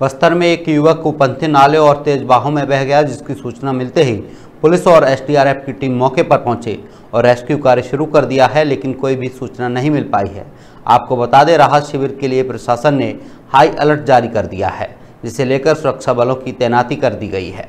बस्तर में एक युवक कुपंथी नाले और तेज बाहों में बह गया, जिसकी सूचना मिलते ही पुलिस और एसडीआरएफ की टीम मौके पर पहुँचे और रेस्क्यू कार्य शुरू कर दिया है, लेकिन कोई भी सूचना नहीं मिल पाई है। आपको बता दें, राहत शिविर के लिए प्रशासन ने हाई अलर्ट जारी कर दिया है, जिसे लेकर सुरक्षा बलों की तैनाती कर दी गई है।